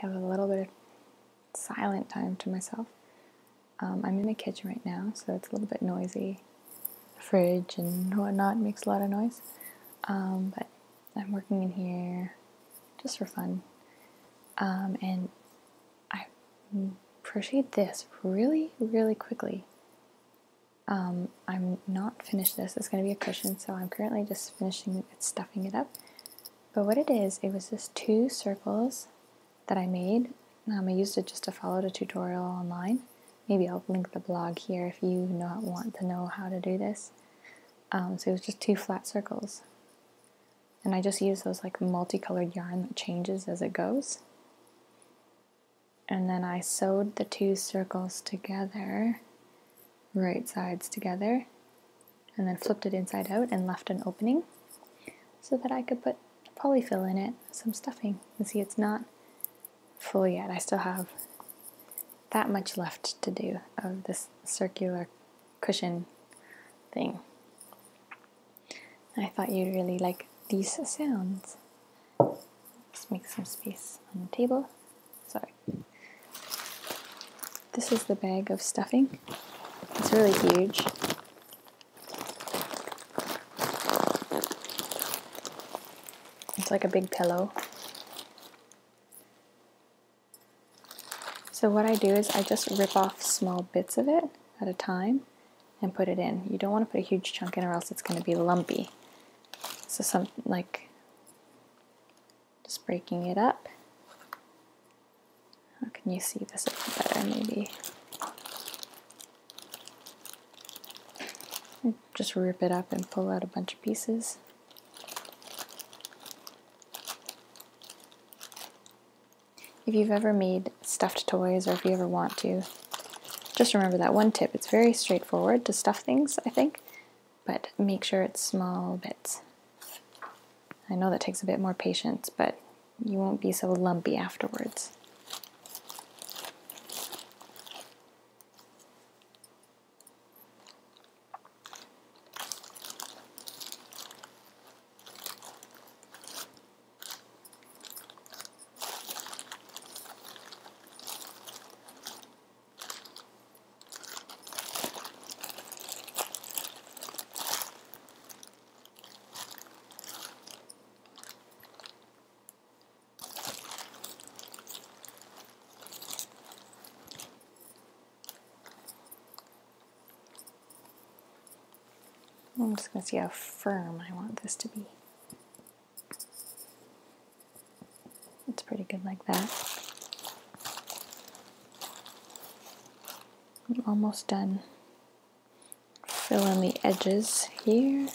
have a little bit of silent time to myself. Um, I'm in the kitchen right now, so it's a little bit noisy. The fridge and whatnot makes a lot of noise. Um, but I'm working in here just for fun. Um, and I crocheted this really, really quickly. Um, I'm not finished this. It's going to be a cushion, so I'm currently just finishing it, stuffing it up. But what it is, it was just two circles that I made. Um, I used it just to follow the tutorial online. Maybe I'll link the blog here if you not want to know how to do this. Um, so it was just two flat circles. And I just used those like multicolored yarn that changes as it goes. And then I sewed the two circles together right sides together and then flipped it inside out and left an opening so that I could put polyfill in it, some stuffing. You see it's not full yet. I still have that much left to do of this circular cushion thing. I thought you'd really like these sounds. Let's make some space on the table. Sorry. This is the bag of stuffing. It's really huge. It's like a big pillow. So what I do is I just rip off small bits of it at a time and put it in. You don't want to put a huge chunk in or else it's going to be lumpy. So some like just breaking it up. How can you see this better maybe? Just rip it up and pull out a bunch of pieces. If you've ever made stuffed toys or if you ever want to, just remember that one tip. It's very straightforward to stuff things, I think, but make sure it's small bits. I know that takes a bit more patience, but you won't be so lumpy afterwards. I'm just going to see how firm I want this to be. It's pretty good like that. I'm almost done. Fill in the edges here.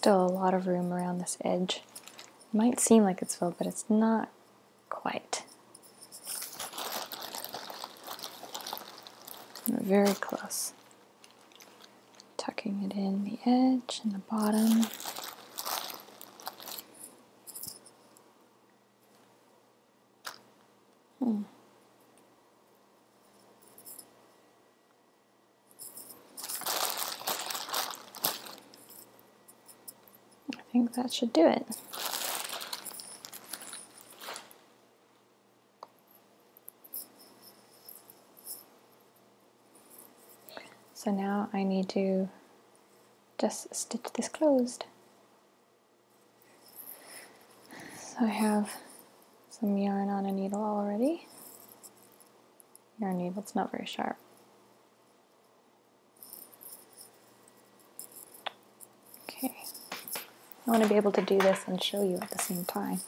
Still a lot of room around this edge. It might seem like it's filled, but it's not quite. Very close. Tucking it in the edge and the bottom. Hmm. I think that should do it. So now I need to just stitch this closed. So I have some yarn on a needle already. Yarn needle, it's not very sharp. I want to be able to do this and show you at the same time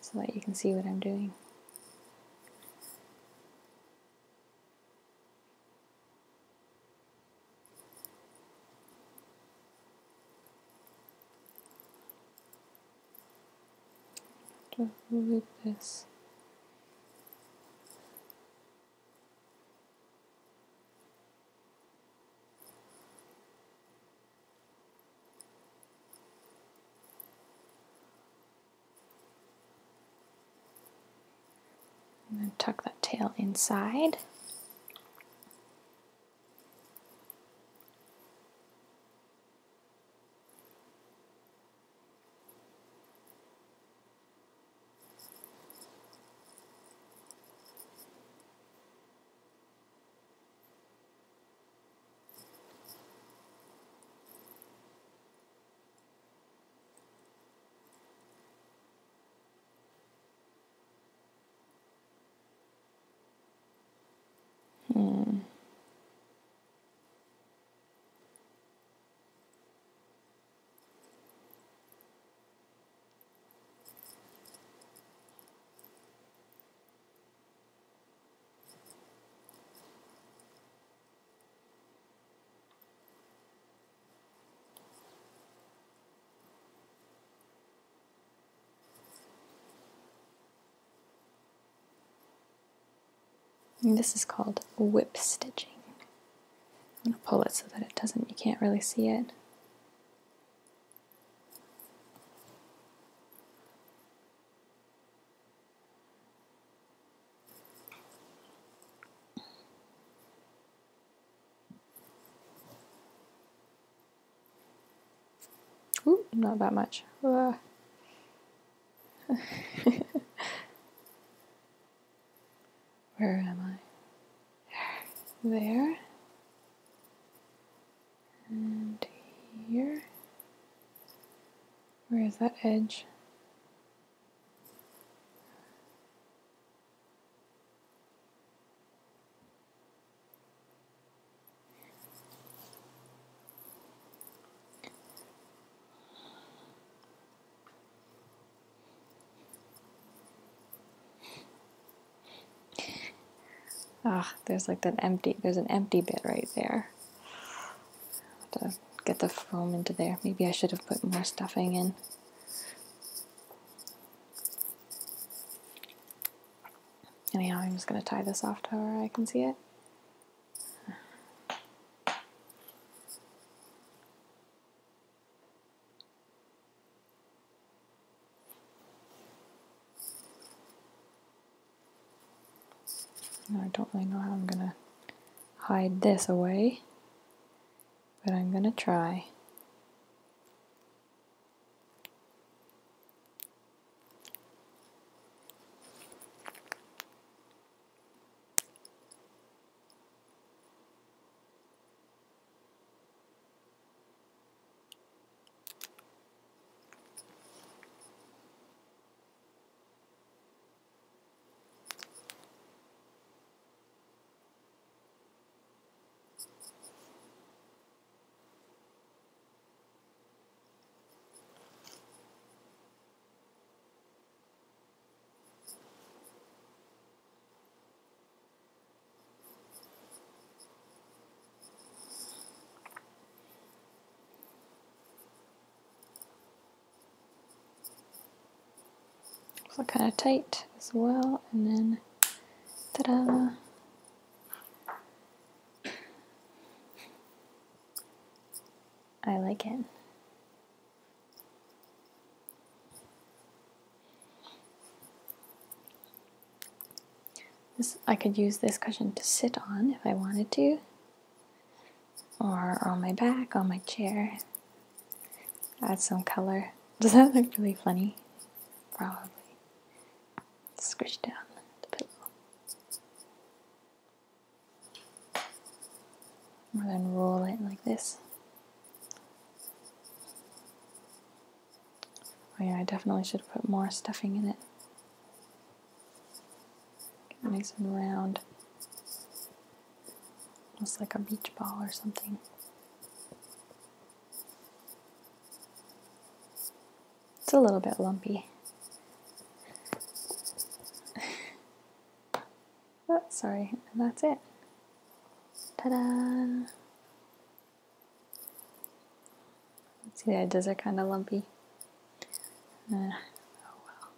so that you can see what I'm doing. Move this tail inside. And this is called whip stitching. I'm gonna pull it so that it doesn't, you can't really see it. Ooh, not that much. Ah. Ugh. Where am I? There. And here. Where is that edge? Ah, there's like that empty, there's an empty bit right there. to get the foam into there. Maybe I should have put more stuffing in. Anyhow, I'm just going to tie this off to where I can see it. I don't really know how I'm going to this away, but I'm to try. Kind of tight as well, and then ta-da! I like it. This, I could use this cushion to sit on if I wanted to, or on my back, on my chair. Add some color. Does that look really funny? Probably. Squish down the pillow. Then roll it like this. Oh yeah, I definitely should have put more stuffing in it nice and round. Almost like a beach ball or something. It's a little bit lumpy. sorry, and that's it. Ta-da! See, the edges are kind of lumpy. Uh, oh well.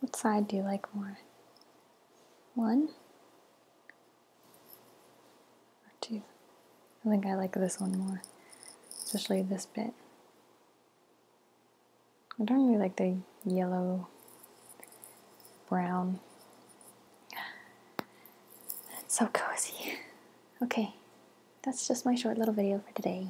What side do you like more? One? Or two? I think I like this one more, especially this bit. I don't really like the yellow brown. It's so cozy. Okay, that's just my short little video for today.